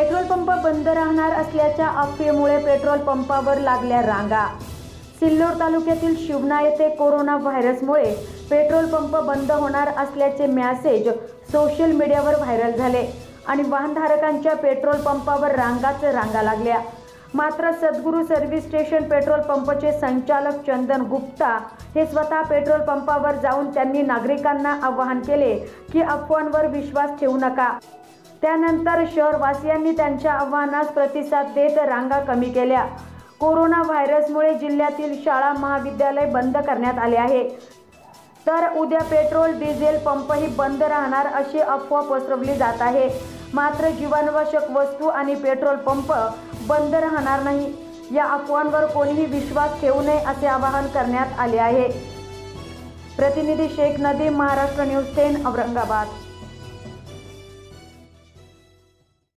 Petrol pump बंद राहणार असल्याच्या अफवेमुळे पेट्रोल पंपावर लागल्या रांगा. सिल्लोड तालुक्यातील शिवना येथे कोरोना व्हायरसमुळे पेट्रोल पंप बंद होणार असल्याचे मॅसेज सोशल मीडियावर व्हायरल झाले आणि वाहनधारकांच्या पेट्रोल पंपावर रांगाच रांगा लागल्या. मात्र सद्गुरू सर्व्हिस स्टेशन पेट्रोल पंपचे संचालक चंदन गुप्ता हे स्वतः पेट्रोल पंपावर जाऊन त्यांनी नागरिकांना आवाहन केले की अफवांवर विश्वास ठेवू नका. त्यानंतर शहरवासियांनी त्यांच्या आव्हानास प्रतिसाद देत रांगा कमी केल्या. कोरोना व्हायरसमुळे जिल्ह्यातील शाळा महाविद्यालय बंद करण्यात आले आहे तर उद्या पेट्रोल डिझेल पंपही बंद राहणार अशी अफवा पसरवली जात आहे. मात्र जीवनावश्यक वस्तू आणि पेट्रोल पंप बंद राहणार नाही. या अफवांवर कोणीही विश्वास ठेवू नये असे आवाहन करण्यात आले आहे. प्रतिनिधी शेख नदी महाराष्ट्र न्यूज टेन औरंगाबाद.